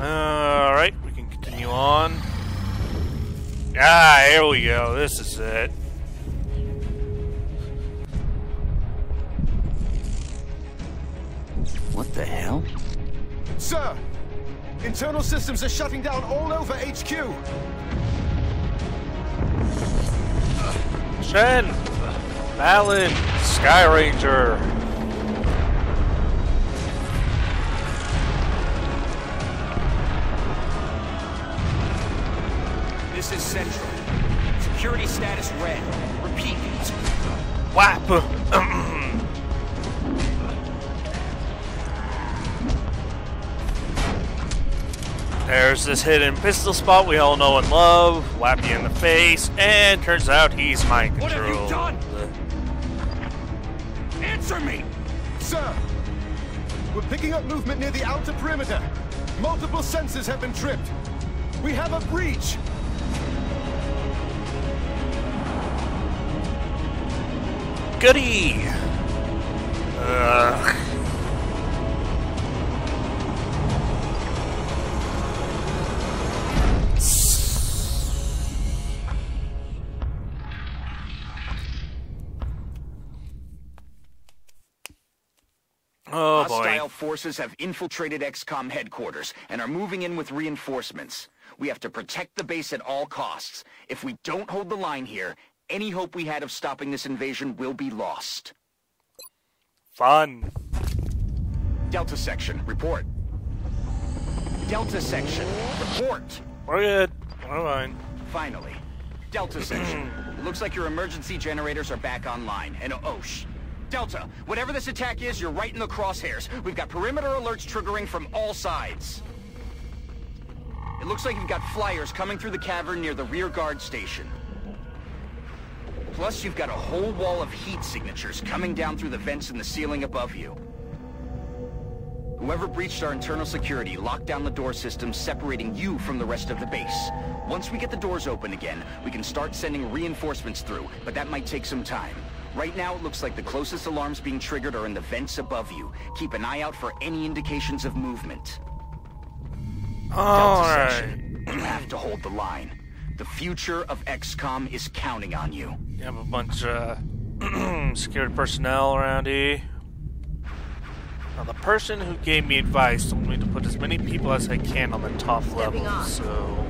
Alright, we can continue on. Ah, here we go. This is it. What the hell? Sir! Internal systems are shutting down all over HQ! Shen! Vahlen! Sky Ranger! Status red. Repeat. Whap! Uh, uh, uh. There's this hidden pistol spot we all know and love. Whap you in the face, and turns out he's mind What have you done? Answer me! Sir! We're picking up movement near the outer perimeter. Multiple sensors have been tripped. We have a breach! Goody! Ugh. Oh boy. Hostile forces have infiltrated XCOM headquarters and are moving in with reinforcements. We have to protect the base at all costs. If we don't hold the line here, any hope we had of stopping this invasion will be lost. Fun. Delta Section, report. Delta Section, report. We're good. We're fine. Finally. Delta Section, looks like your emergency generators are back online. And oh, sh... Delta, whatever this attack is, you're right in the crosshairs. We've got perimeter alerts triggering from all sides. It looks like you've got flyers coming through the cavern near the rear guard station. Plus, you've got a whole wall of heat signatures coming down through the vents in the ceiling above you. Whoever breached our internal security locked down the door system separating you from the rest of the base. Once we get the doors open again, we can start sending reinforcements through, but that might take some time. Right now, it looks like the closest alarms being triggered are in the vents above you. Keep an eye out for any indications of movement. Delta Alright. Section, you have to hold the line. The future of XCOM is counting on you. You have a bunch of uh, security personnel around here. Now, the person who gave me advice told me to put as many people as I can on the top level. on. So,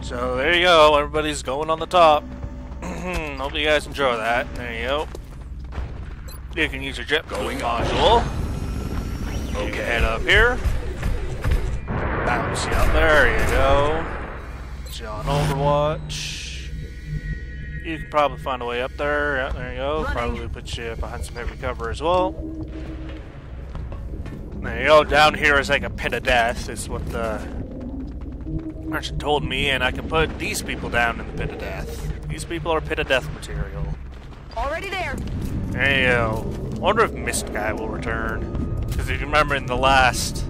so there you go. Everybody's going on the top. Hope you guys enjoy that. There you go. You can use your jet going module. You can head up here. Bounce you up there. There you go. Put you on Overwatch. You can probably find a way up there. Yeah, there you go. Running. Probably put you behind some heavy cover as well. There you go. Down here is like a pit of death, is what the merchant told me, and I can put these people down in the pit of death. These people are pit of death material. Already there. There you go. wonder if Mist Guy will return. Because if you remember in the last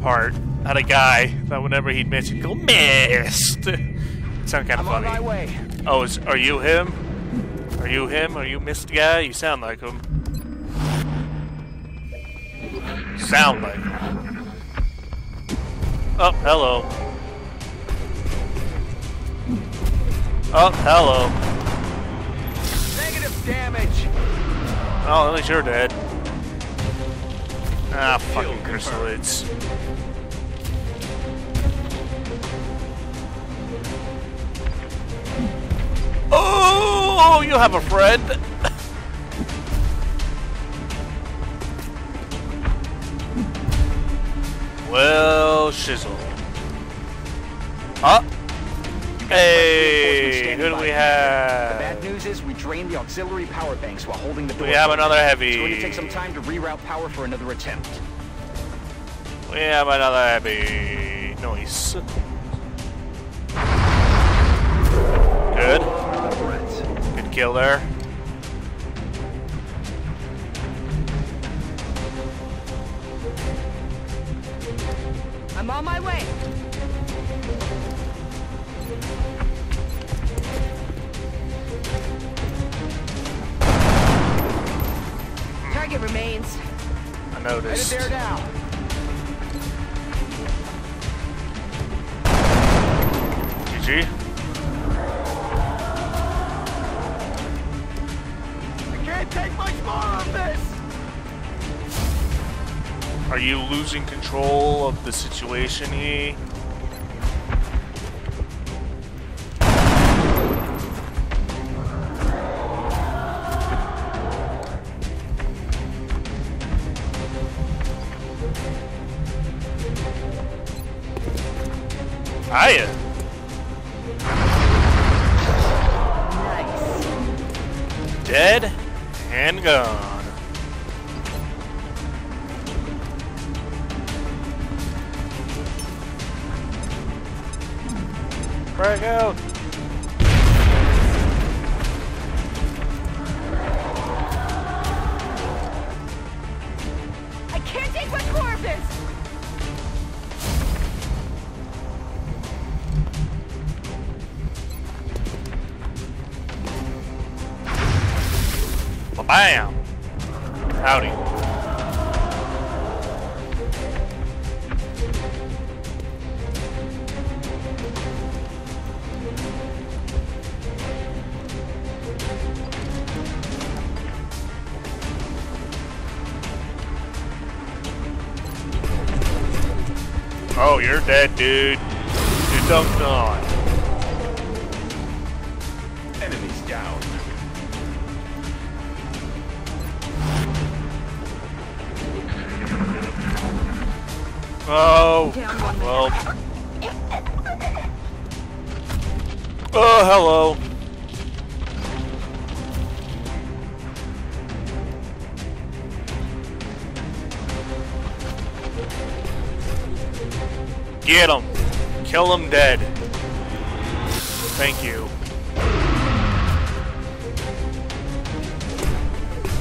part, I had a guy that whenever he'd miss, he'd go, Mist! Sound kind of I'm on funny. my way. Oh, is, are you him? Are you him? Are you Mist Guy? You sound like him. Sound like him. Oh, hello. Oh, hello. Negative damage. Oh, at least you're dead. Ah, fucking chrysalids. Oh, you have a friend. well, shizzle. Ah. Hey, who do we have? The bad news is we drained the auxiliary power banks while holding the door. We have another heavy. It's going to take some time to reroute power for another attempt. We have another heavy Nice. Good kill there. I'm on my way. Target remains. I noticed. Headed there now. GG. Are you losing control of the situation here?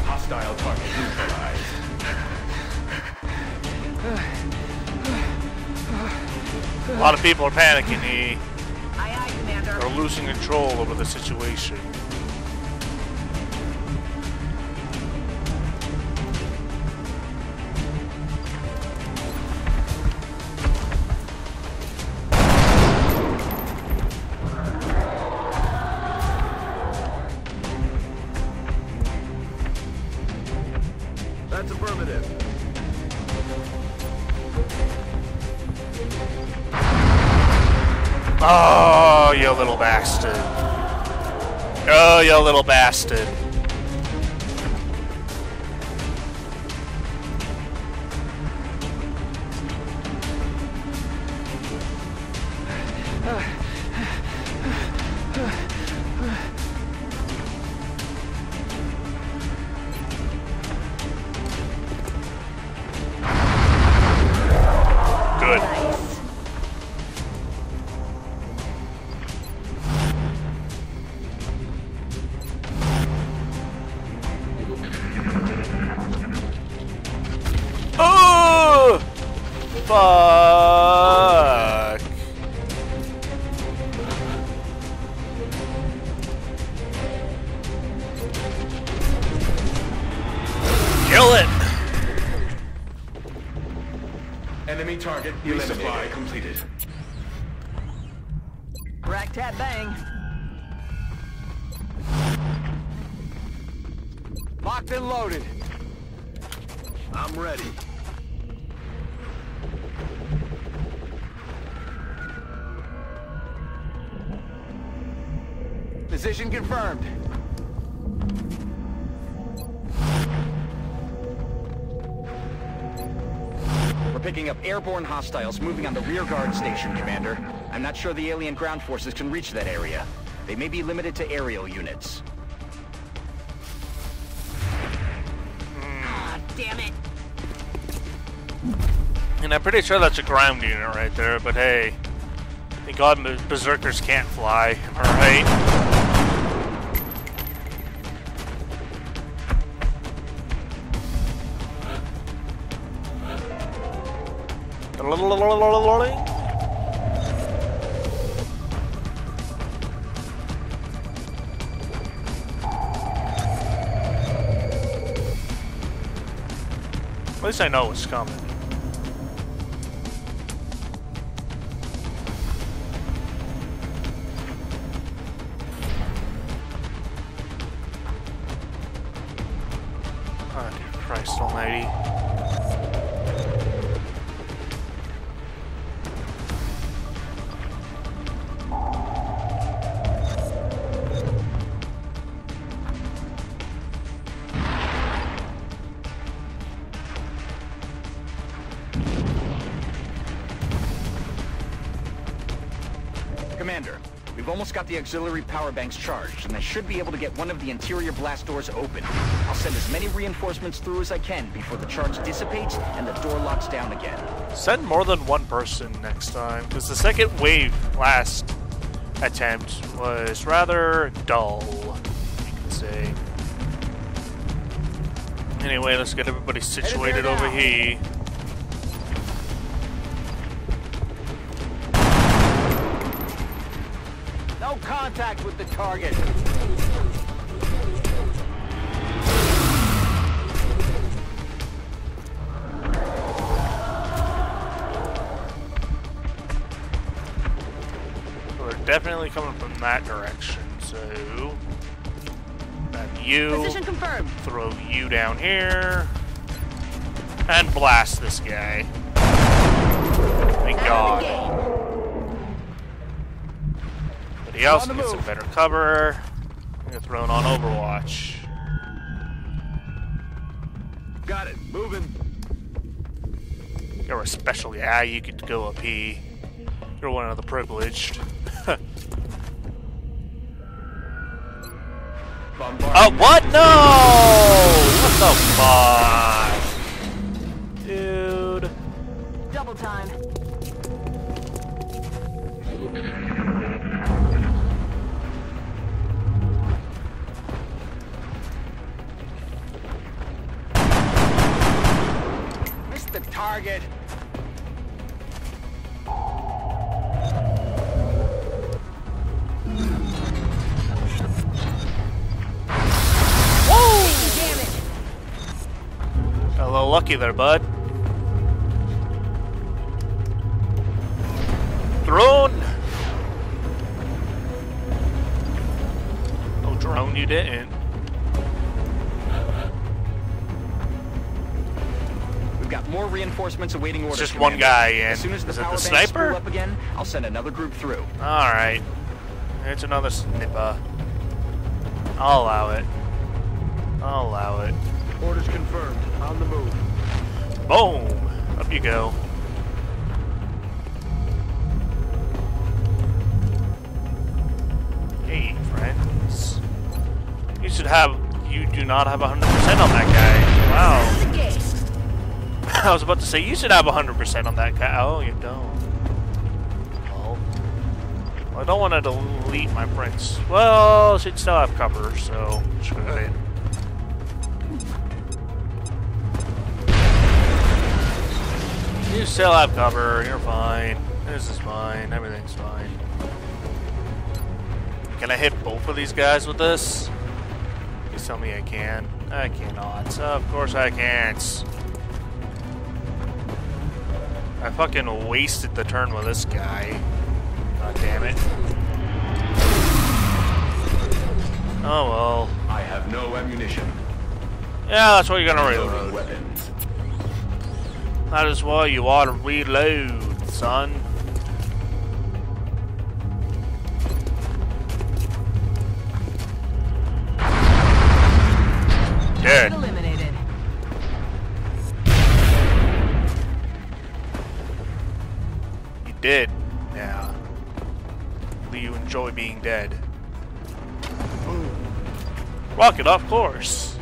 Hostile target neutralized. A lot of people are panicking. He Aye, aye, Commander. are losing control over the situation. Hostiles moving on the rear guard station, Commander. I'm not sure the alien ground forces can reach that area. They may be limited to aerial units. Ah, damn it. And I'm pretty sure that's a ground unit right there, but hey. Thank God berserkers can't fly, alright? At least I know it's coming. The auxiliary power banks charged, and I should be able to get one of the interior blast doors open. I'll send as many reinforcements through as I can before the charge dissipates and the door locks down again. Send more than one person next time, because the second wave last attempt was rather dull, you could say. Anyway, let's get everybody situated over here. Contact with the target. So they're definitely coming from that direction, so... Grab you, Position confirmed. throw you down here, and blast this guy. Thank Out of God. the game. Somebody else can get some better cover. You're thrown on Overwatch. Got it. Moving. You're a special guy, you could go up here. You're one of the privileged. Oh, what? No! What the target. A little lucky there, bud. Drone! Oh, drone, you didn't. Reinforcements awaiting orders. just one Commander. guy in. As soon as the Is it the power banks sniper? up again, I'll send another group through. Alright. It's another snipper. I'll allow it. I'll allow it. Orders confirmed. On the move. Boom! Up you go. Hey, friends. You should have. You do not have 100% on that guy. Wow. I was about to say, you should have 100% on that guy. Oh, you don't. Well, I don't want to delete my prints. Well, she'd still have cover, so screw it. You still have cover, you're fine. This is fine, everything's fine. Can I hit both of these guys with this? Please tell me I can. I cannot. Of course I can't. Fucking wasted the turn with this guy. God damn it. Oh well. I have no ammunition. Yeah, that's what you're gonna reload. weapons. That is why you ought to reload, son. Did. Yeah. Do you enjoy being dead? Rocket, of course.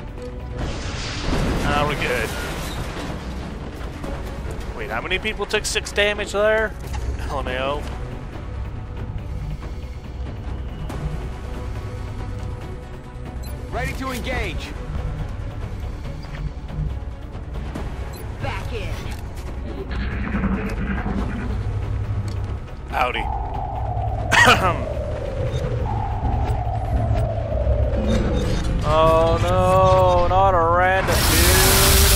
Now we're good. Wait, how many people took six damage there? Oh, LMAO. Ready to engage. Howdy. oh no, not a random dude.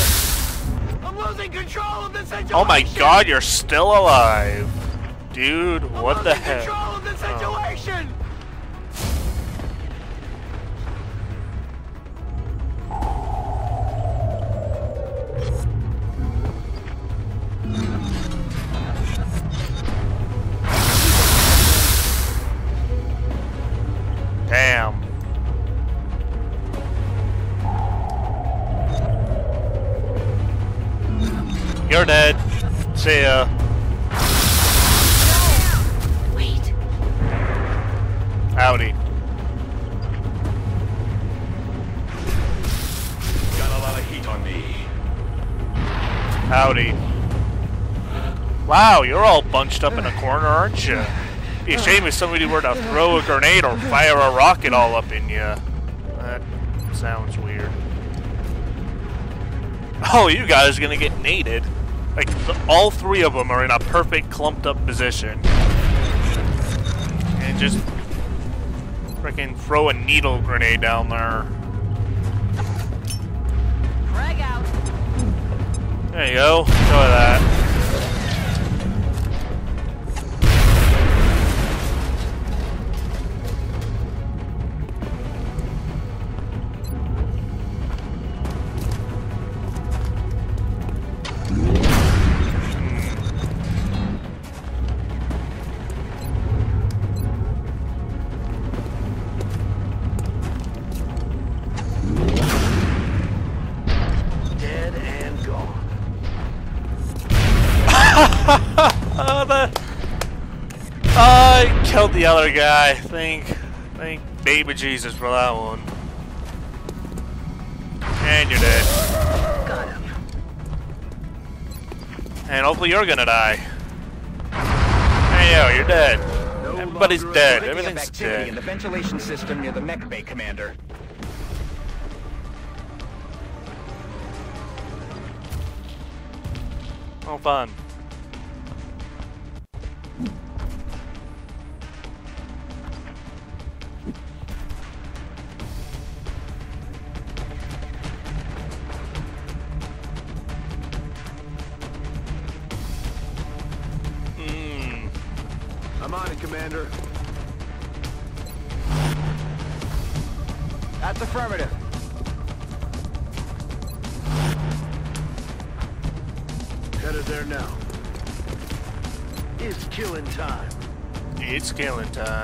I'm losing control of the situation. Oh my god, you're still alive. Dude, I'm what the losing Wow, you're all bunched up in a corner, aren't you? Be a shame if somebody were to throw a grenade or fire a rocket all up in you. That sounds weird. Oh, you guys are gonna get naded. Like, the, all three of them are in a perfect clumped up position. And just freaking throw a needle grenade down there. There you go. Enjoy that. Killed the other guy. Thank, thank baby Jesus for that one. And you're dead. Got him. And hopefully you're gonna die. Hey yo, you're dead. No Everybody's dead. Everything's activity in the ventilation system near the mech bay, Commander. Oh, fun. It's killing time.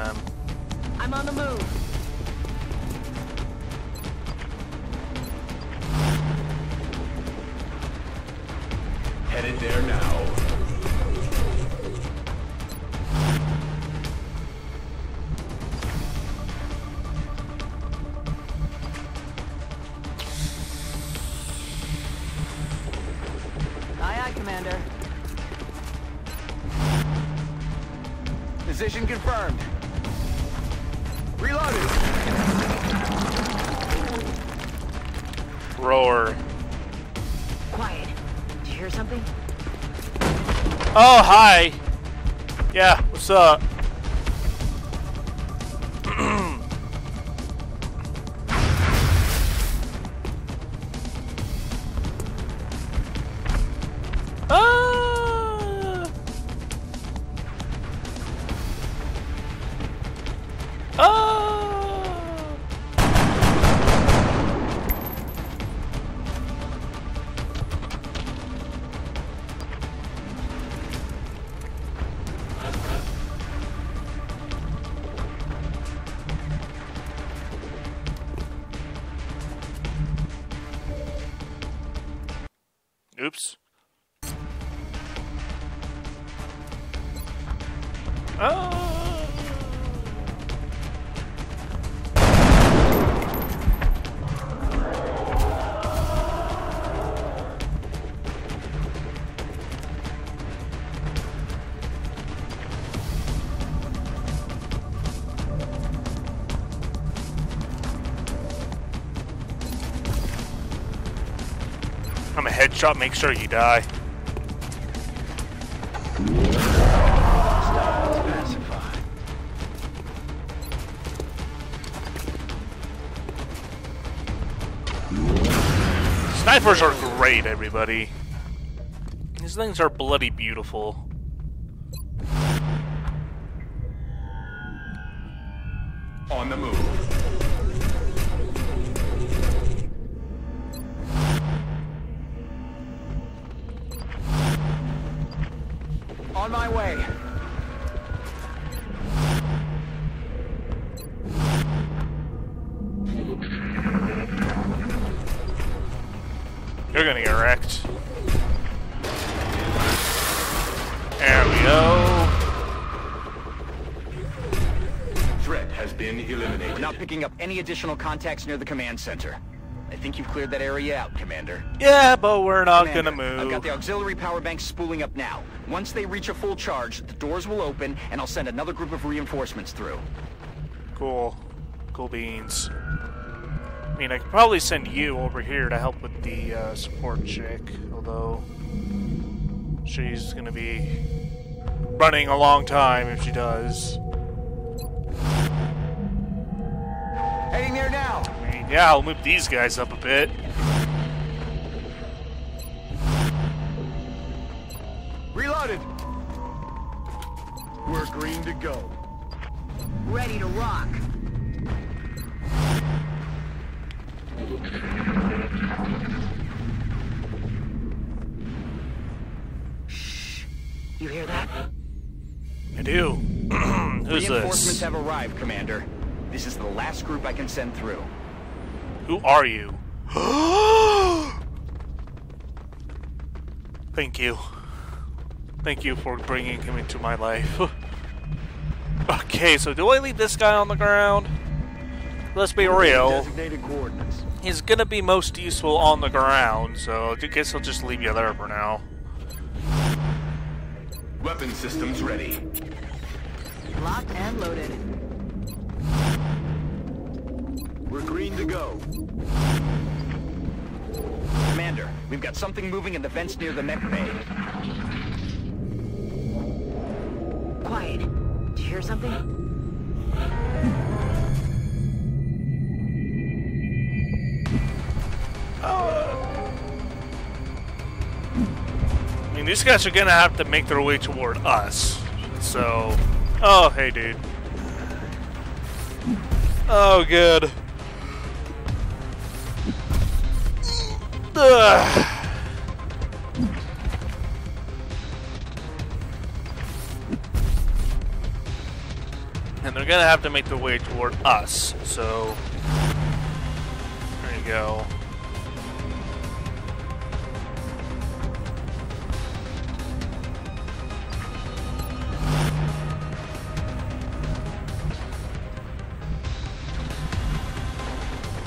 Up? Ah! I'm a headshot, make sure you die. Snipers are great, everybody. These things are bloody beautiful. Any additional contacts near the command center. I think you've cleared that area out, Commander. Yeah, but we're not Commander, gonna move. I've got the auxiliary power banks spooling up now. Once they reach a full charge, the doors will open, and I'll send another group of reinforcements through. Cool. Cool beans. I mean, I could probably send you over here to help with the uh, support chick, although she's gonna be running a long time if she does. Yeah, I'll move these guys up a bit. Reloaded. We're green to go. Ready to rock. Shh. You hear that? I do. Who's Reinforcements this? have arrived, Commander. This is the last group I can send through. Who are you? Thank you. Thank you for bringing him into my life. okay, so do I leave this guy on the ground? Let's be real. Designated coordinates. He's gonna be most useful on the ground, so I guess I'll just leave you there for now. Weapon systems ready. Locked and loaded. We're green to go. Commander, we've got something moving in the vents near the mech bay. Quiet. Did you hear something? I mean, these guys are gonna have to make their way toward us. So, oh, hey, dude. Oh, good. Ugh. And they're gonna have to make their way toward us. So, there you go.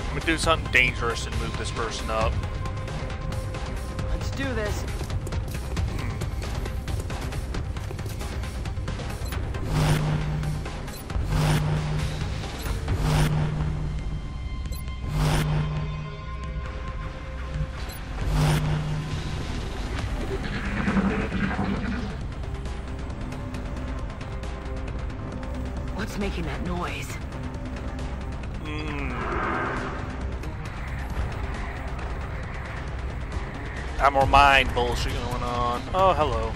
I'm gonna do something dangerous and move this person up. Do this. Got more mind bullshit going on. Oh, hello.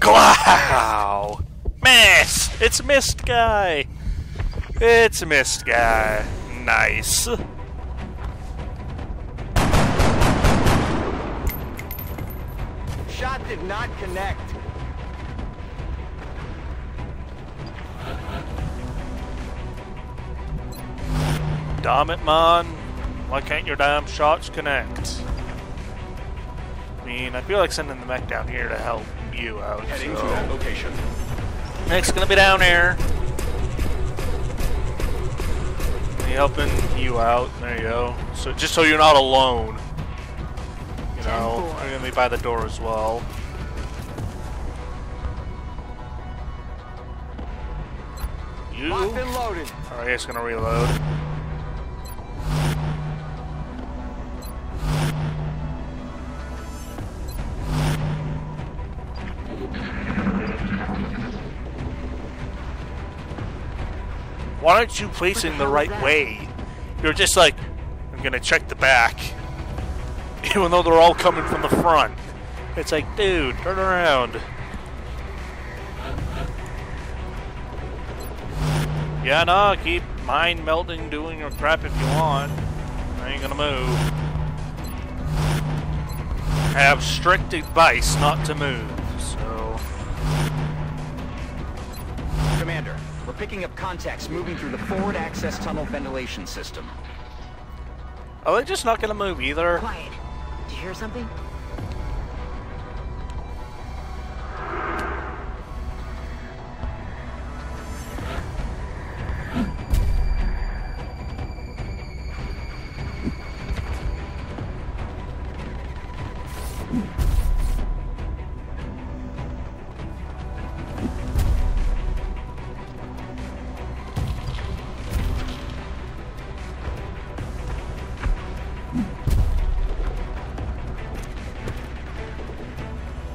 Glow! Miss! It's Mist Guy! It's Mist Guy. Nice. Shot did not connect. Damn it, man. Why can't your damn shots connect? I mean, I feel like sending the mech down here to help you out. Heading so- to that location. Next gonna be down here. Me helping you out. There you go. So just so you're not alone. You know, I'm gonna be by the door as well. You? Locked and loaded. Alright, it's gonna reload. Aren't you placing the right way? You're just like, I'm gonna check the back. Even though they're all coming from the front. It's like, dude, turn around. Yeah, no, keep mind melting, doing your crap if you want. I ain't gonna move. I have strict advice not to move, we're picking up contacts moving through the forward access tunnel ventilation system. Are they just not gonna move either? Quiet. Do you hear something?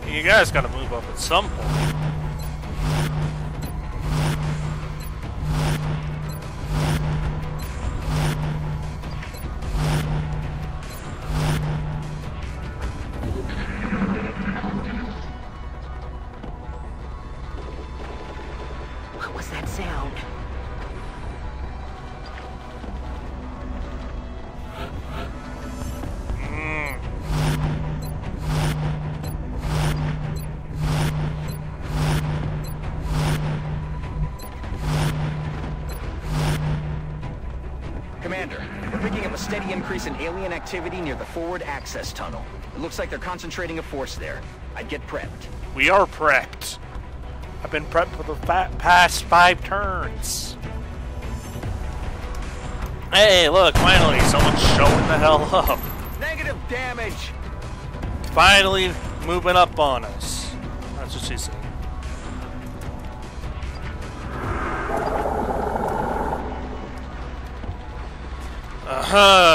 You guys gotta move up at some point. Increase alien activity near the forward access tunnel. It looks like they're concentrating a force there. I'd get prepped. We are prepped. I've been prepped for the past five turns. Hey, look, finally, someone's showing the hell up. Negative damage. Finally moving up on us. That's what she said. Uh-huh.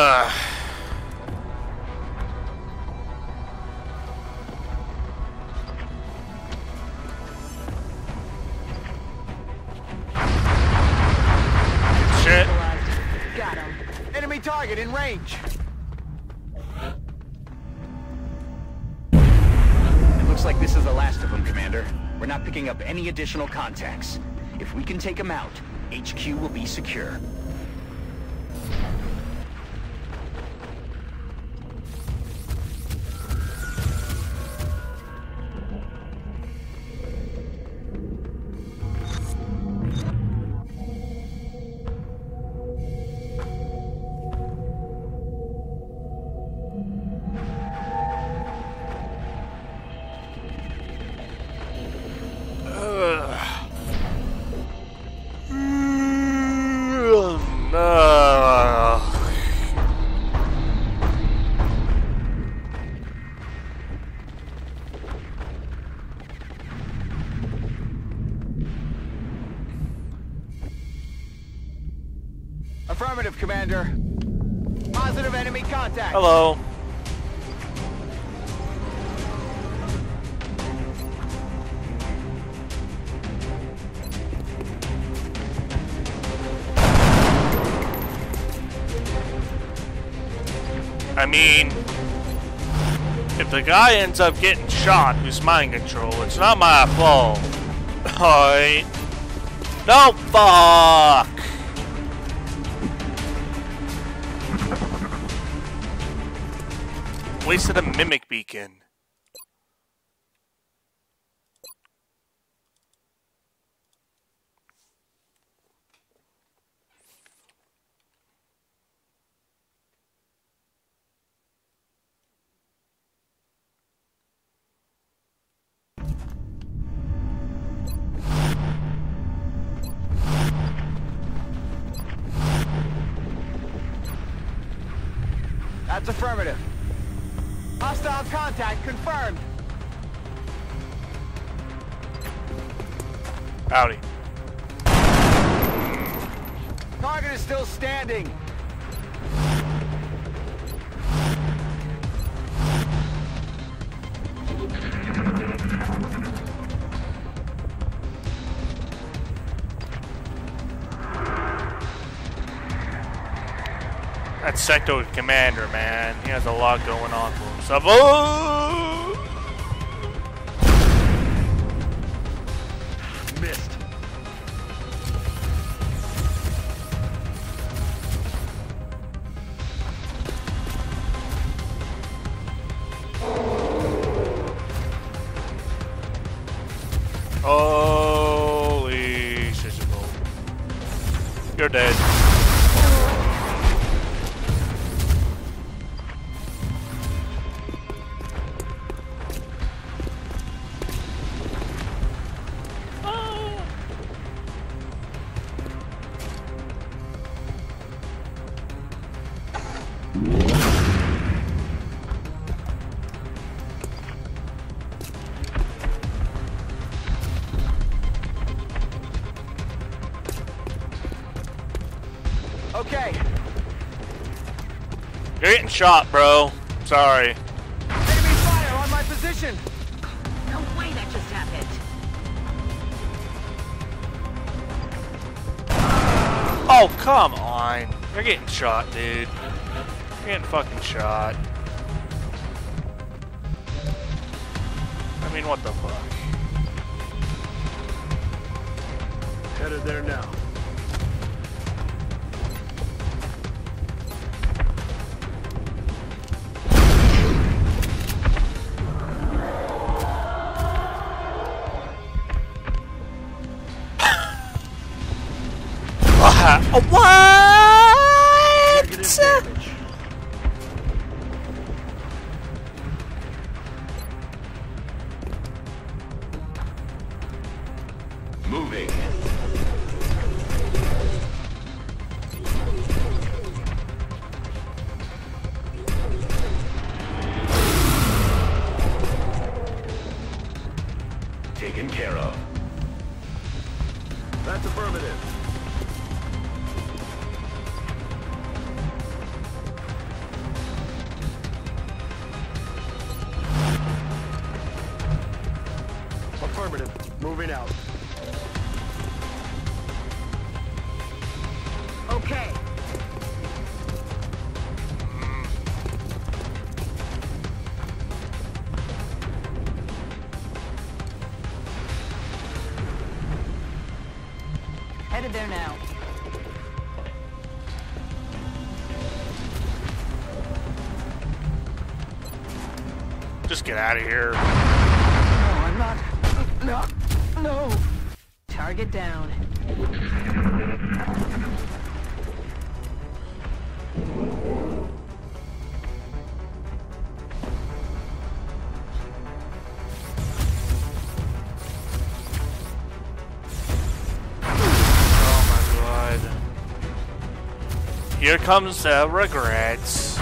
Additional contacts. If we can take them out, HQ will be secure. Affirmative, Commander. Positive enemy contact. Hello. I mean, if the guy ends up getting shot who's mind control, it's not my fault. Alright. No, fuck! Wasted a mimic beacon. That's affirmative. Hostile contact confirmed. Howdy. Target is still standing. That Sectoid Commander, man. He has a lot going on for Okay. You're getting shot, bro. Sorry. Enemy fire on my position. No way that just happened. Oh, come on. You're getting shot, dude. You're getting fucking shot. I mean, what the fuck? Headed there now. Get out of here. No, I'm not. No. No. Target down. Oh my god. Here comes the regrets.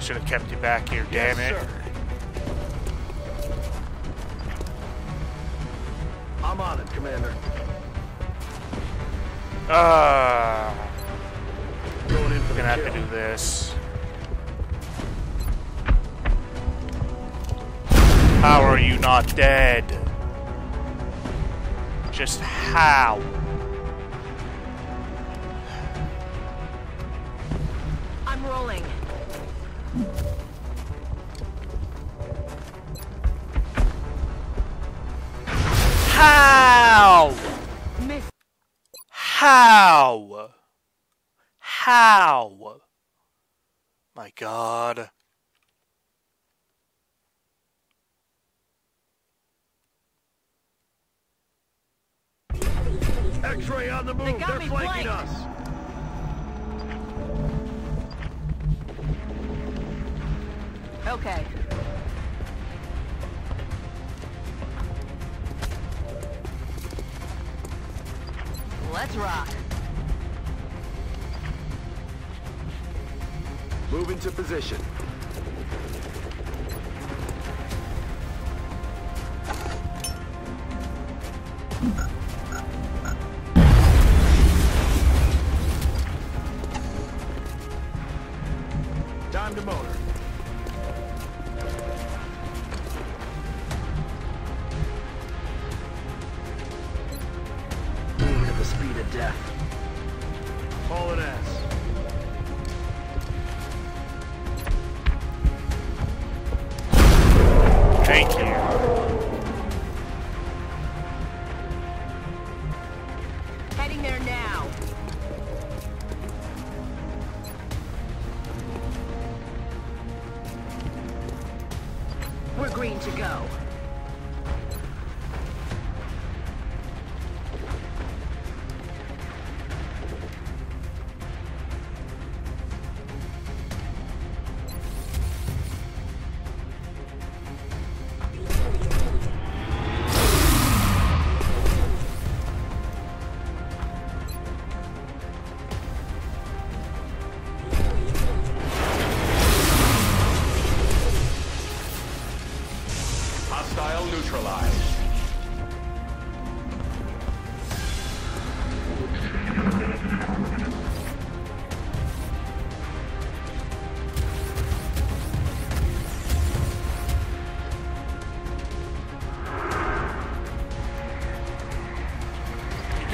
Should have kept you back here, damn it. Sir.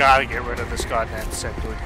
Gotta get rid of this goddamn Sectoid commander.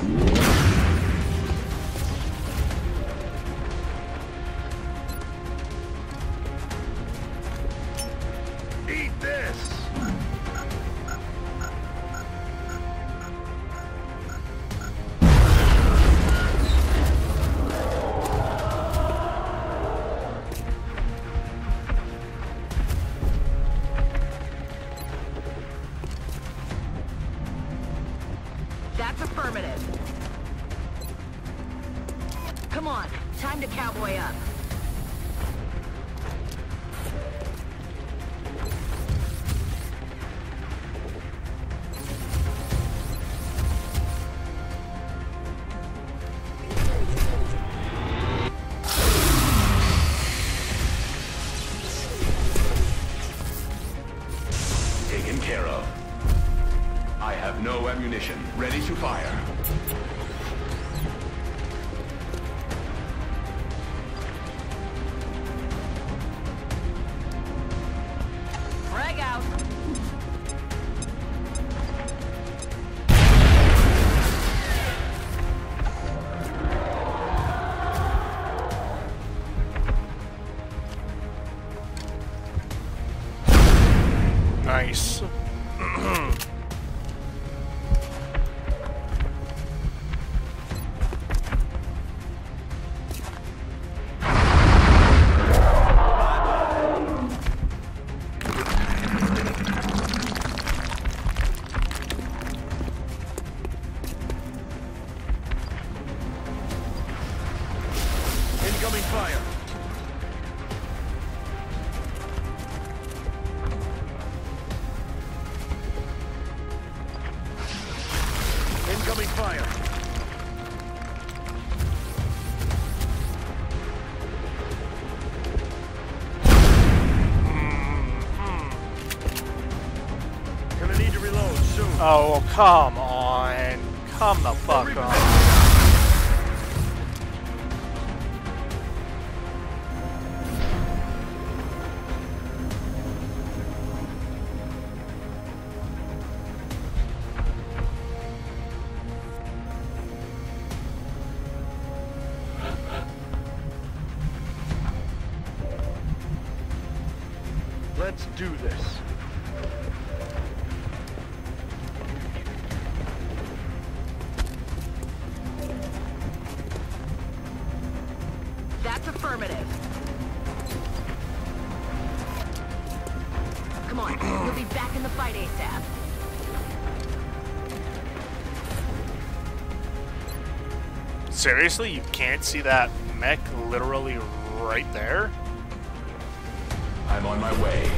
Eat Oh, come on. Come the fuck on. Let's do this. Seriously, you can't see that mech literally right there? I'm on my way.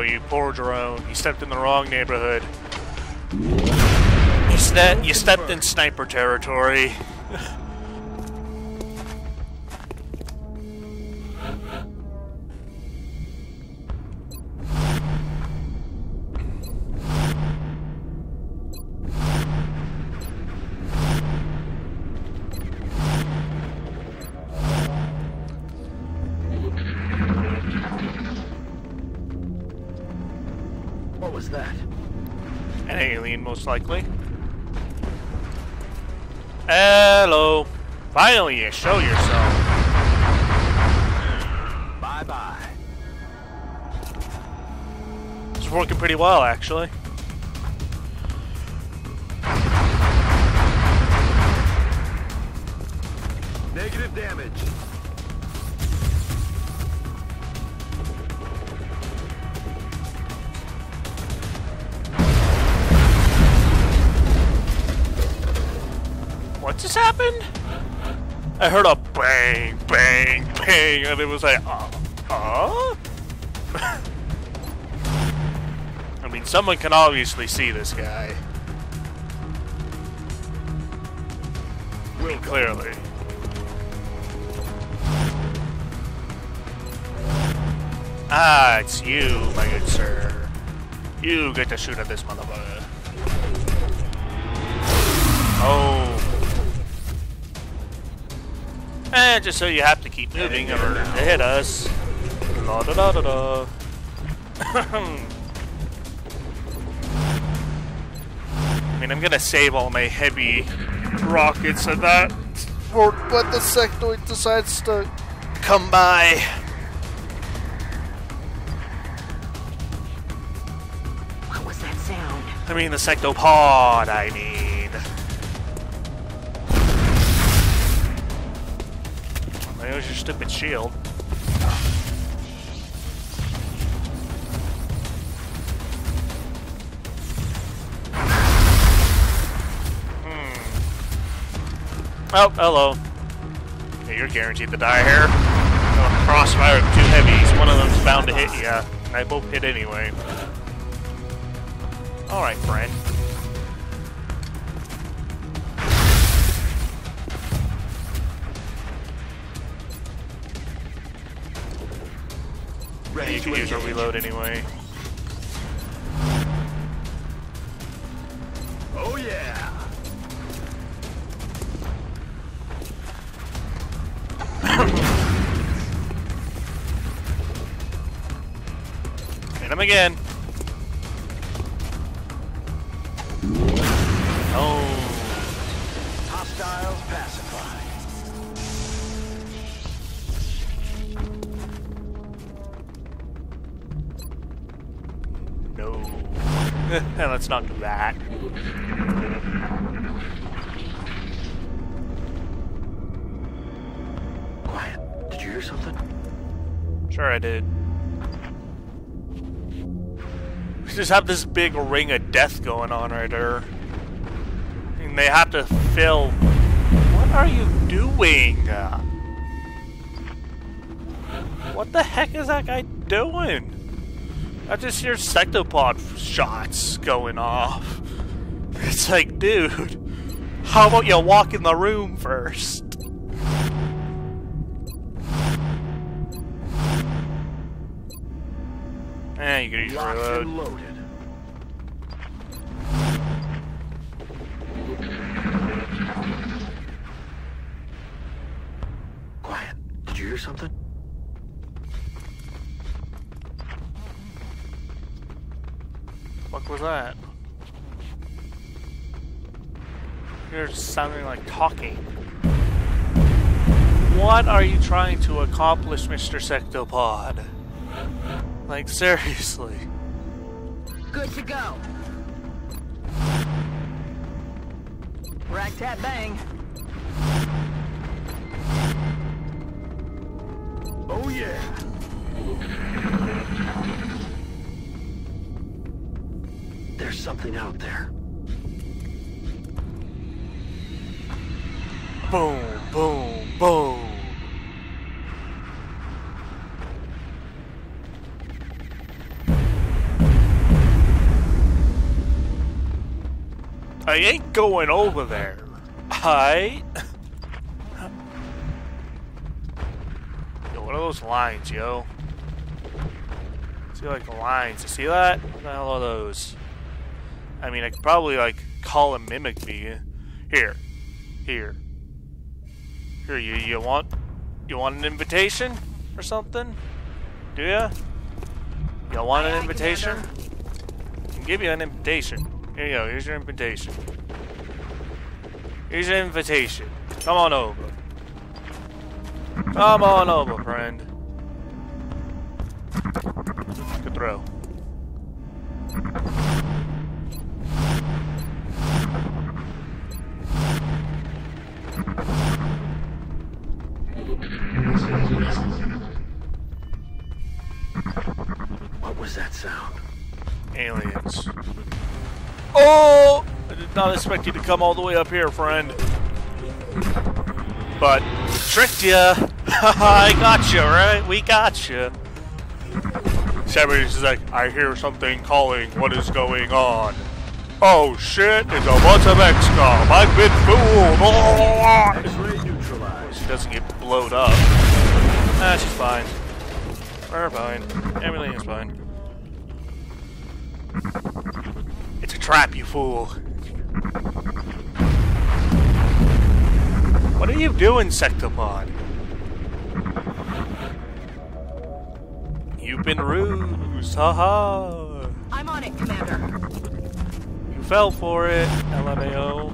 Oh, you poor drone. You stepped in the wrong neighborhood. You, ste- you stepped in sniper territory. likely. Hello. Finally, you show yourself. Bye-bye. It's working pretty well, actually. Negative damage. Just happened? I heard a bang, bang, bang, and it was like, uh, uh? I mean, someone can obviously see this guy. I clearly. Ah, it's you, my good sir. You get to shoot at this motherfucker. Oh. Eh, just so you have to keep moving in order to hit us. La da da da da. I mean, I'm gonna save all my heavy rockets and that for when the sectoid decides to come by. What was that sound? I mean, the sectopod, I mean. There's your stupid shield. Hmm. Oh, hello. Yeah, you're guaranteed to die here. Oh, crossfire with two heavies. One of them's bound to hit you. I both hit anyway. Alright, friend. Ready You to can use a reload anyway. Oh yeah. Hit him again. Let's not do that. Quiet. Did you hear something? Sure, I did. We just have this big ring of death going on right there. And they have to fill. What are you doing? What the heck is that guy doing? I just hear sectopod shots going off. It's like, dude, how about you walk in the room first? Eh, you can use reload. loaded. Quiet. Did you hear something? Was that? You're sounding like talking. What are you trying to accomplish, Mr. Sectopod? Like, seriously. Good to go. Rack tap bang. Oh yeah. There's something out there. Boom, boom, boom. I ain't going over there. I. Yo, what are those lines, yo? See, like the lines. You see that? What the hell are those? I mean, I could probably like call him mimic me. Here, here. Here, you you want you want an invitation or something? Do ya? Y'all want an invitation? I can give you an invitation. Here you go. Here's your invitation. Here's your invitation. Come on over. Come on over, friend. Good throw. Not expect you to come all the way up here, friend. But, tricked ya! I got you, right? We got you. Somebody's like, I hear something calling. What is going on? Oh shit, it's a bunch of XCOM. I've been fooled. Oh! Neutralized. She doesn't get blowed up. Ah, she's fine. We're fine. Everything is fine. It's a trap, you fool. What are you doing, Sectopod? You've been rused, haha. I'm on it, Commander. You fell for it, LMAO.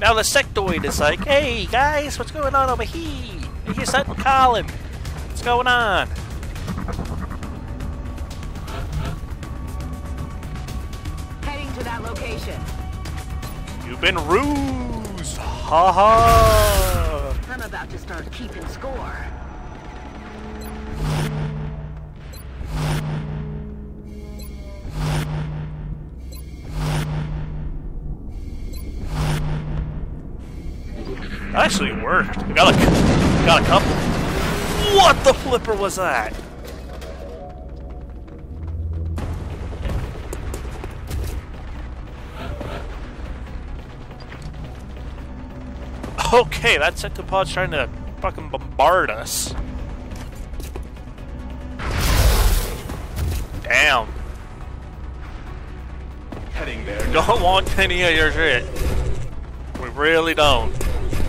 Now the sectoid is like, hey guys, what's going on over here? I hear something calling. What's going on? Heading to that location. You've been rused! Ha ha! I'm about to start keeping score. Actually worked. I got a, got a couple. What the flipper was that? Okay, that Sectopod's trying to fucking bombard us. Damn. Heading there. Don't want any of your shit. We really don't.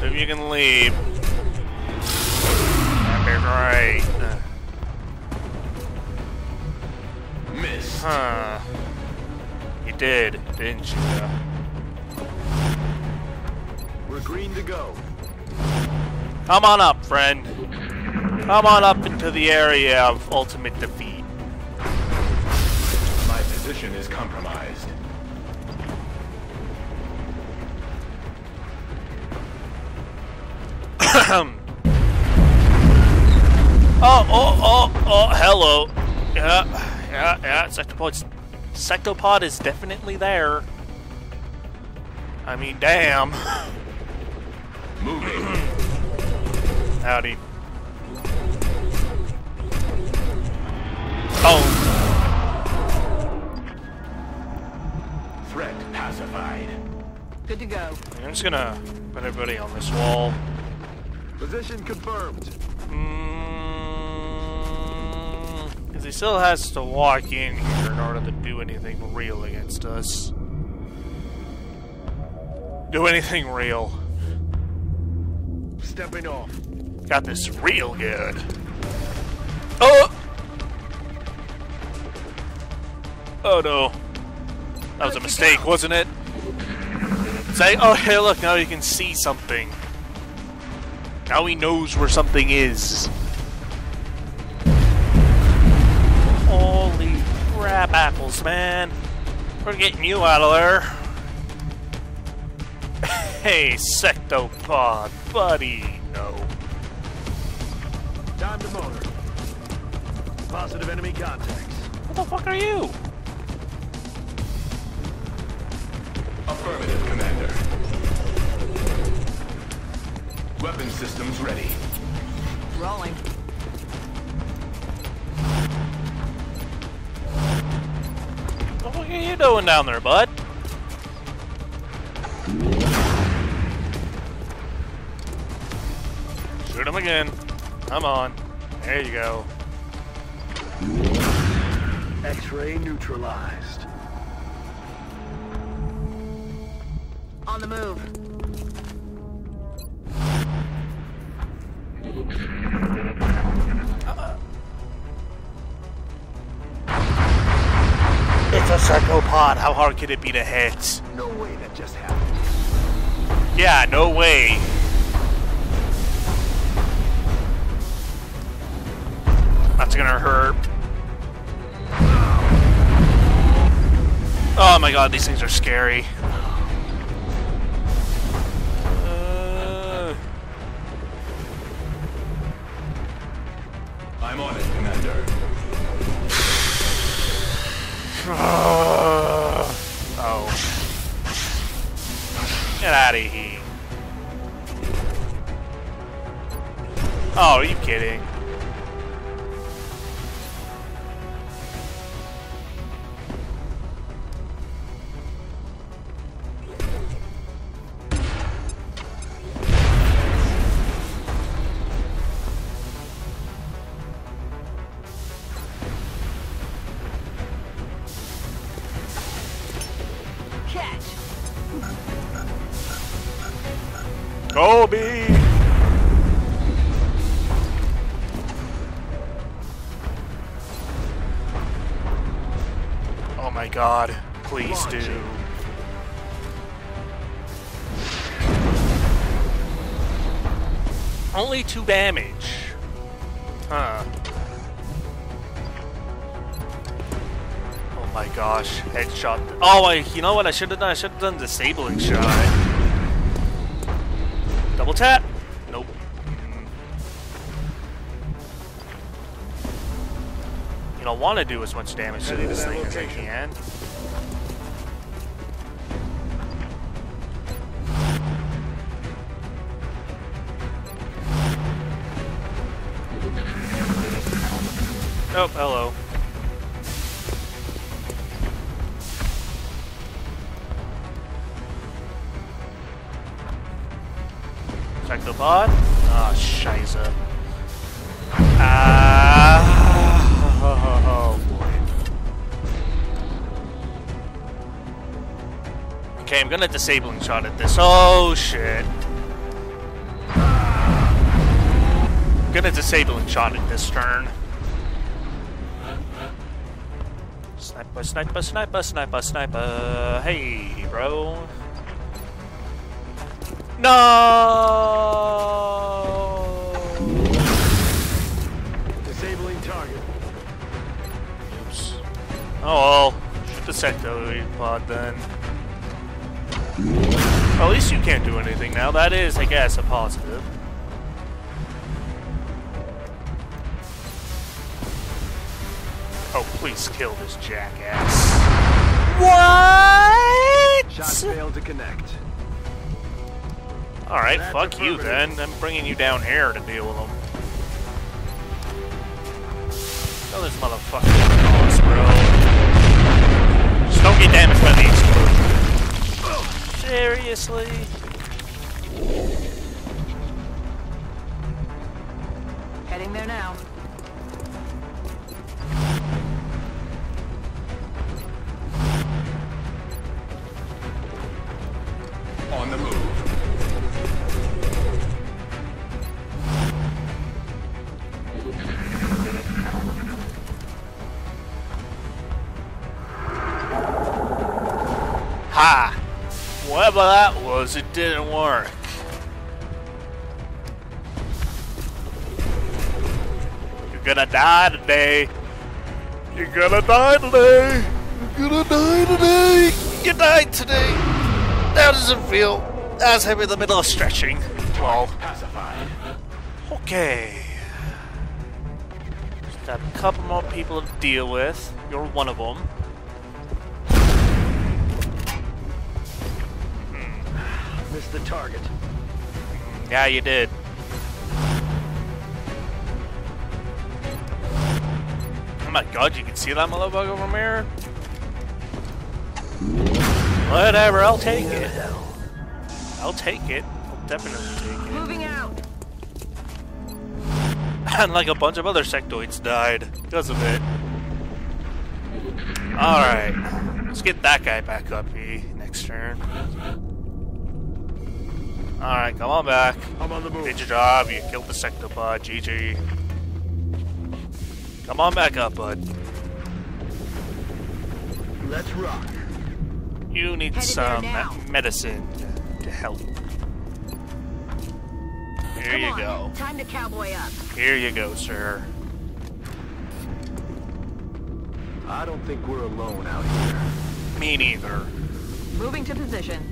If you can leave, that'd be great. Missed. Huh. You did, didn't you? We're green to go. Come on up, friend. Come on up into the area of ultimate defeat. My position is compromised. Oh, oh, oh, oh, hello. Yeah, yeah, yeah, Sectopod's, Sectopod is definitely there. I mean, damn. Moving. Howdy. Oh, Threat pacified. Good to go. I'm just gonna put everybody on this wall. Position confirmed. Hmm. Because he still has to walk in here in order to do anything real against us. Do anything real. Stepping off. Got this real good. Oh! Oh no. That was a mistake, wasn't it? Say, oh hey look, now he can see something. Now he knows where something is. Crap apples, man. We're getting you out of there. hey, Sectopod, buddy. No. Time to motor. Positive enemy contacts. What the fuck are you? Affirmative, Commander. Weapon systems ready. Rolling. Are you doing down there, bud? Shoot him again. Come on. There you go. X-ray neutralized. On the move. Sectopod. How hard could it be to hit? No way that just happened. Yeah, no way. That's gonna hurt. Oh my god, these things are scary. Kobe! Oh my god, please do. Only two damage. Huh. My gosh, headshot. Oh, I, you know what I should have done? I should have done disabling shot. Double tap. Nope. You don't want to do as much damage to this thing as I can. Oh, hello. Ah, scheiße. Ah, oh boy. Okay, I'm gonna disabling shot at this. Oh shit. I'm gonna disabling shot at this turn. Sniper, sniper, sniper, sniper, sniper. Hey, bro. No! Oh, the sectoid pod then. Well, at least you can't do anything now. That is, I guess, a positive. Oh, please kill this jackass. What? Shots failed to connect. Alright, fuck you then. I'm bringing you down here to deal with them. Kill this motherfucker boss, bro. Just don't get damaged by the explosion. Seriously? Didn't work. You're gonna die today. You're gonna die today. You're gonna die today. You died today. How does it feel? As I'm in the middle of stretching. Well, okay. Just got a couple more people to deal with. You're one of them. The target. Yeah, you did. Oh my god, you can see that motherfucker from here? Whatever, I'll take it. I'll take it. I'll definitely take it. Moving out. And like a bunch of other sectoids died because of it. Alright. Let's get that guy back up, E, next turn. Alright, come on back. I'm on the move. Did your job, you killed the sectopod, GG. Come on back up, bud. Let's rock. You need Headed some medicine to, to help. Here Come you on. go. Time to cowboy up. Here you go, sir. I don't think we're alone out here. Me neither. Moving to position.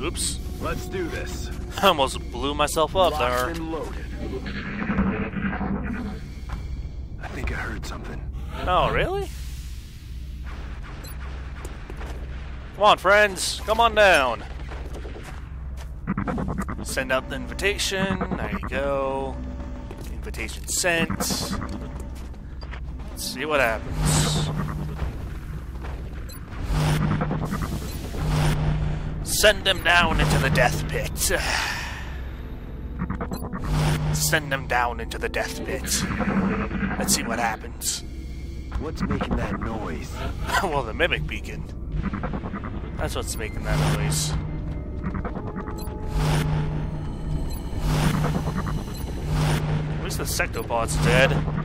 Oops. Let's do this. I almost blew myself up Locked there. and loaded. I think I heard something. Oh, really? Come on, friends. Come on down. Send out the invitation. There you go. Invitation sent. Let's see what happens. Send them down into the death pit. Send them down into the death pit. Let's see what happens. What's making that noise? well, the mimic beacon. That's what's making that noise. At least the sectopod's dead.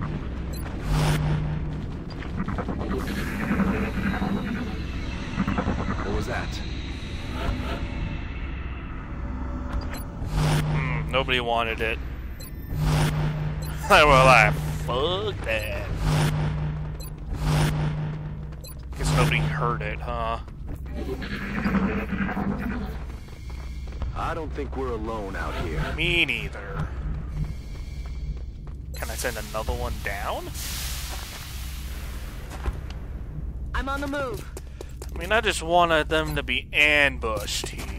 Nobody wanted it. I were like, fuck that. Guess nobody heard it, huh? I don't think we're alone out here. Me neither. Can I send another one down? I'm on the move. I mean, I just wanted them to be ambushed. He.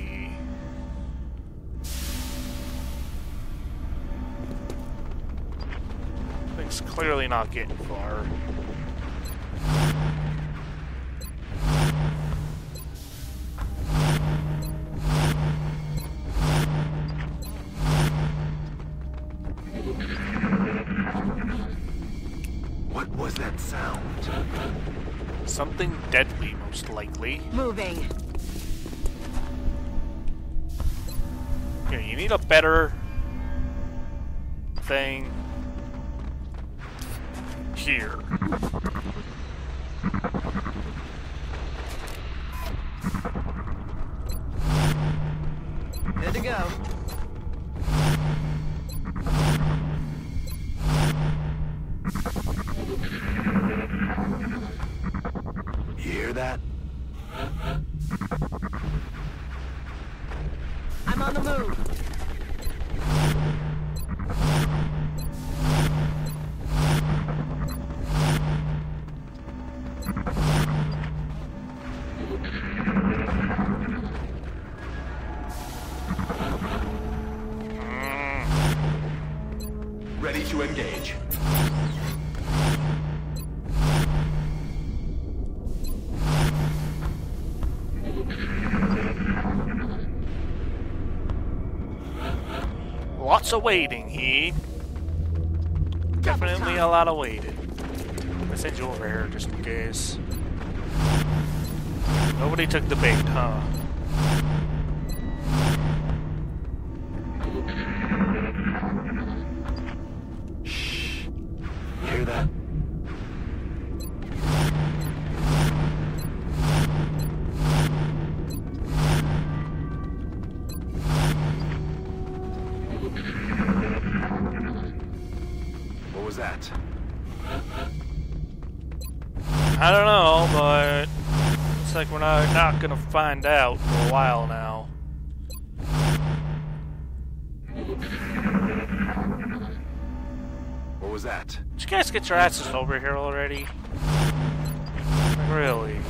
Clearly not getting far. What was that sound? Something deadly, most likely. Moving. Here, you need a better thing here. To engage. Lots of waiting, he. Definitely a lot of waiting. I send you over here just in case. Nobody took the bait, huh? Find out for a while now. What was that? Did you guys get your asses over here already? Like, really?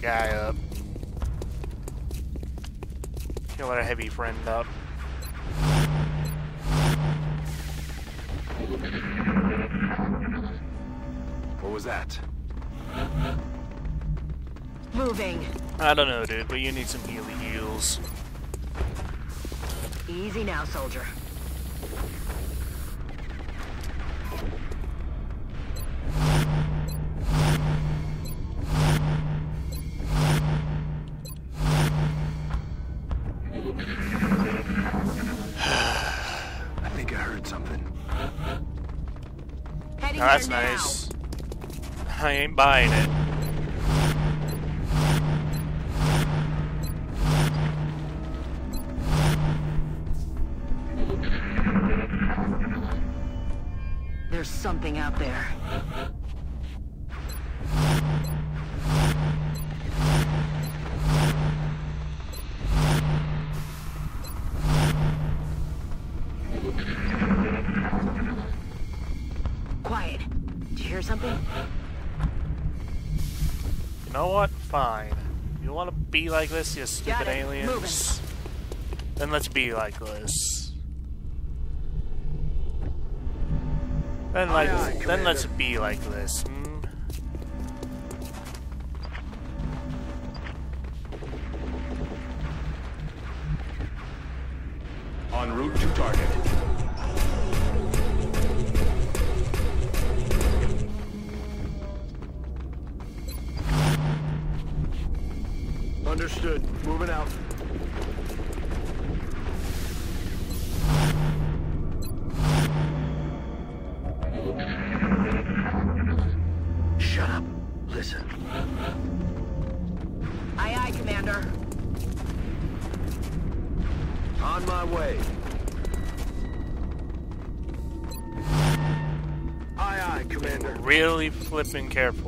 That guy up. Heal our heavy friend up. What was that? Moving. I don't know, dude, but you need some healy heals. Easy now, soldier. That's nice. I ain't buying it. Be like this, you stupid aliens? Then let's be like this. Then like, aye, then let's be like this. Flipping careful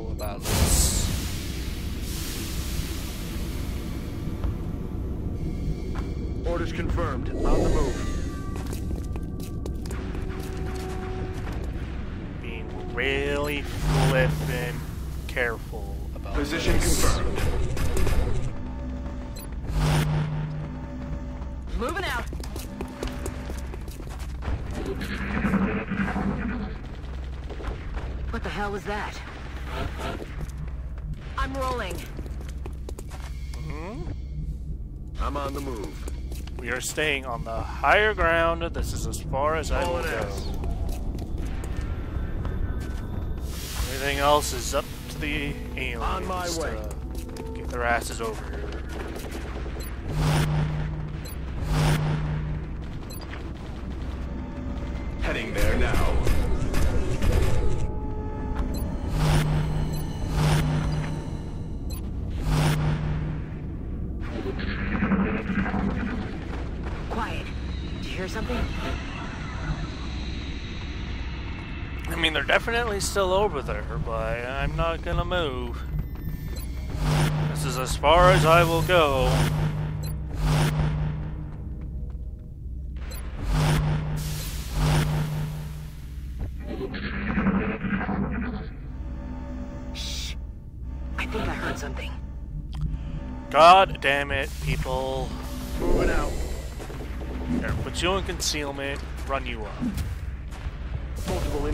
We are staying on the higher ground. This is as far as I oh, will Calling go. S. Everything else is up to the aliens. On my way. Get their asses over here. Heading there now. Definitely still over there, but I'm not gonna move. This is as far as I will go. Shh. I think I heard something. God damn it, people. Moving out. Put you in concealment, run you up.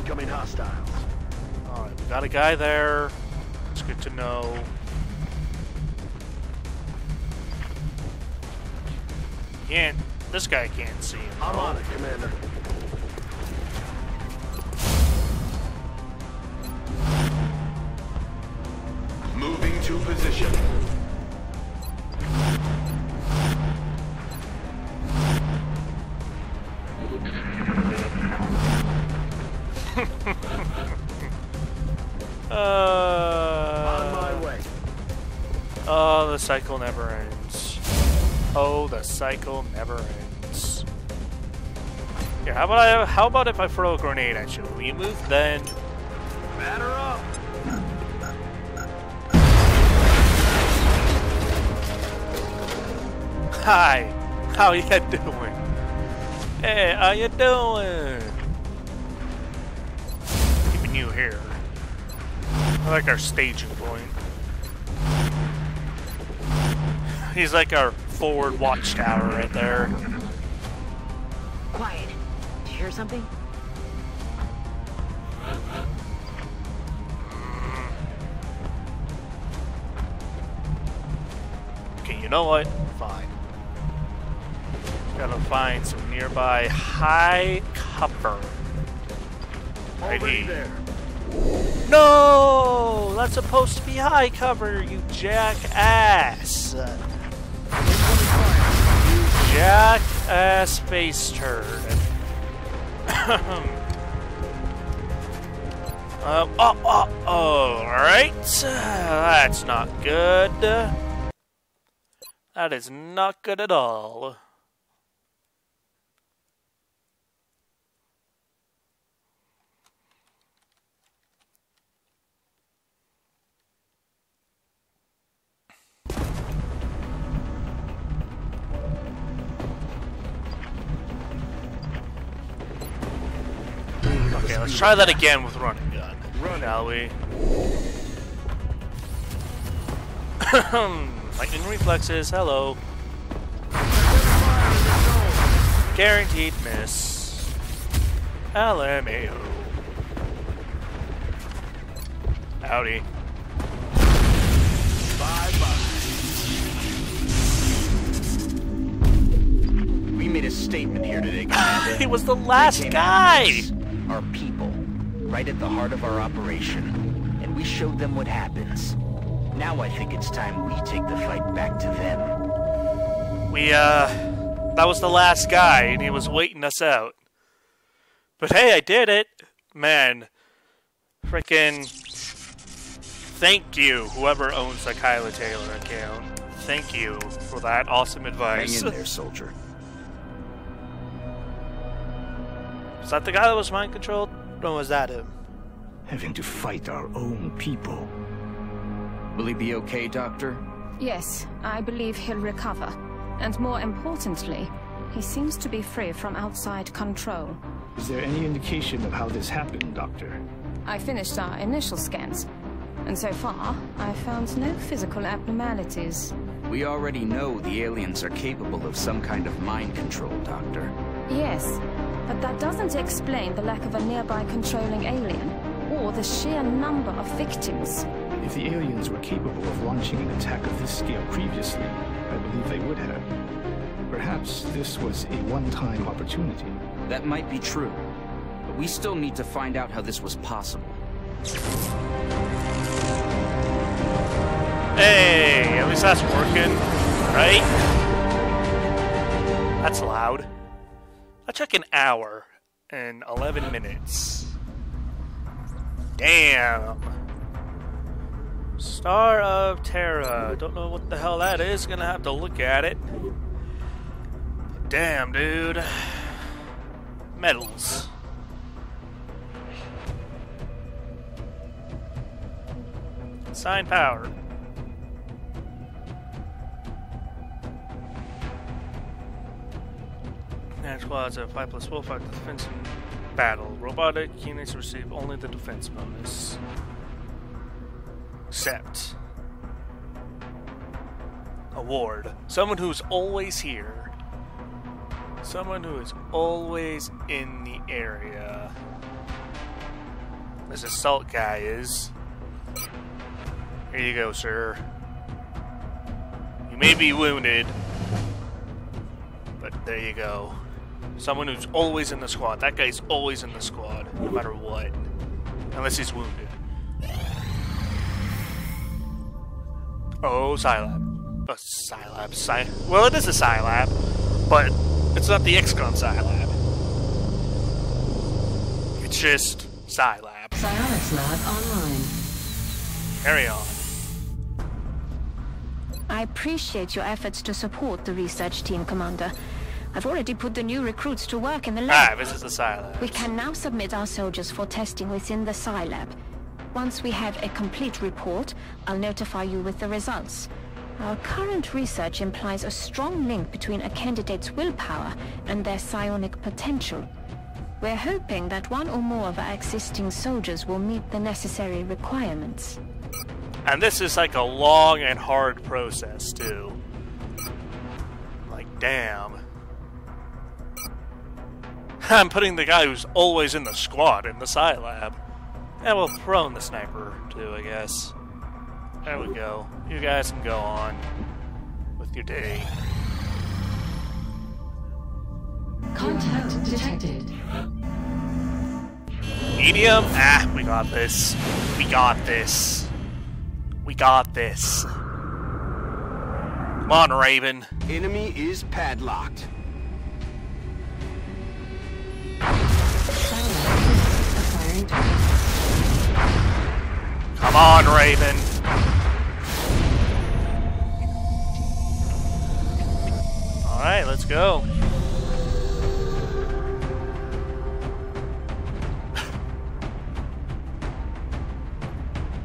Incoming hostiles. Alright, we got a guy there. It's good to know. Can't. This guy can't see him. I'm on it, Commander. About I? How about if I throw a grenade at you? Will you move then? Batter up. Hi, how you doing? Hey, how you doing? Keeping you here. I like our staging point. He's like our forward watchtower right there. Quiet. Did you hear something? Okay, you know what? Fine. Gotta find some nearby high cover. Right Already here. there. No! That's supposed to be high cover, you jackass! You jackass face turd. Um, uh, oh, oh, oh, alright. That's not good. That is not good at all. Okay, let's try that again with running gun. Run, Shall we? Lightning reflexes, hello. Guaranteed miss. LMAO. Howdy. We made a statement here today, Commander. He was the last guy! Our people, right at the heart of our operation. And we showed them what happens. Now I think it's time we take the fight back to them. We, uh, that was the last guy, and he was waiting us out. But hey, I did it! Man, frickin' thank you, whoever owns the Kyla Taylor account. Thank you for that awesome advice. Hang in there, soldier. Was that the guy that was mind controlled? Or was that him? having to fight our own people. Will he be okay, Doctor? Yes, I believe he'll recover. And more importantly, he seems to be free from outside control. Is there any indication of how this happened, Doctor? I finished our initial scans, and so far, I've found no physical abnormalities. We already know the aliens are capable of some kind of mind control, Doctor. Yes, but that doesn't explain the lack of a nearby controlling alien, or the sheer number of victims. If the aliens were capable of launching an attack of this scale previously, I believe they they would have. Perhaps this was a one-time opportunity. That might be true. But we still need to find out how this was possible. Hey, at least that's working, right? That's loud. That took an hour and 11 minutes. Damn. Star of Terra. Don't know what the hell that is. Gonna have to look at it. Damn, dude. Medals. Sign power. And squads of 5 plus will fight the defense in battle. Robotic units receive only the defense bonus. Accept. Award. Someone who's always here. Someone who is always in the area. This assault guy is. Here you go, sir. You may be wounded, but there you go. Someone who's always in the squad. That guy's always in the squad, no matter what. Unless he's wounded. Oh, Scilab. A Scilab. Sci well, it is a Scilab, but it's not the XCOM Scilab. It's just Scilab. Psionics lab online. Carry on. I appreciate your efforts to support the research team, Commander. I've already put the new recruits to work in the lab. Ah, this is the Psi Lab. We can now submit our soldiers for testing within the Psi Lab. Once we have a complete report, I'll notify you with the results. Our current research implies a strong link between a candidate's willpower and their psionic potential. We're hoping that one or more of our existing soldiers will meet the necessary requirements. And this is like a long and hard process, too. Like, damn. I'm putting the guy who's always in the squad in the Psi Lab. And we'll throw in the sniper, too, I guess. There we go. You guys can go on with your day. Contact detected. Medium? Ah, we got this. We got this. We got this. Come on, Raven. Enemy is padlocked. Come on, Raven. Alright, let's go.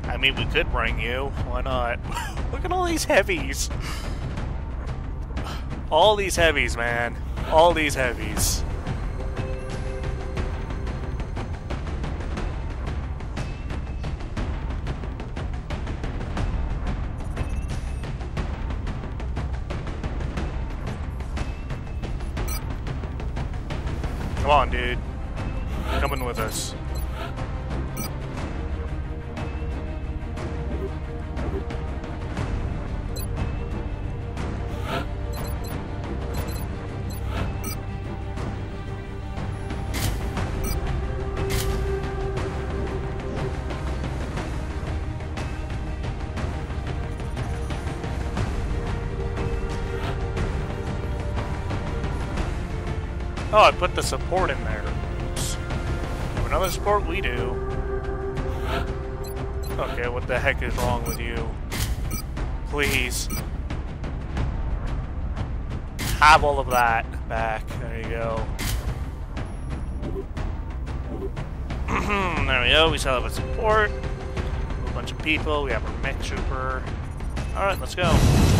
I mean, we could bring you. Why not? Look at all these heavies. All these heavies, man. All these heavies. Oh, I put the support in there. Oops. Another support we do. Okay, what the heck is wrong with you? Please. Have all of that back. There you go. there we go. We still have a support. A bunch of people. We have our mech trooper. Alright, let's go.